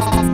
ま。